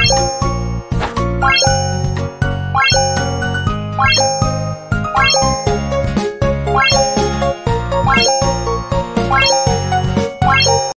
Bye.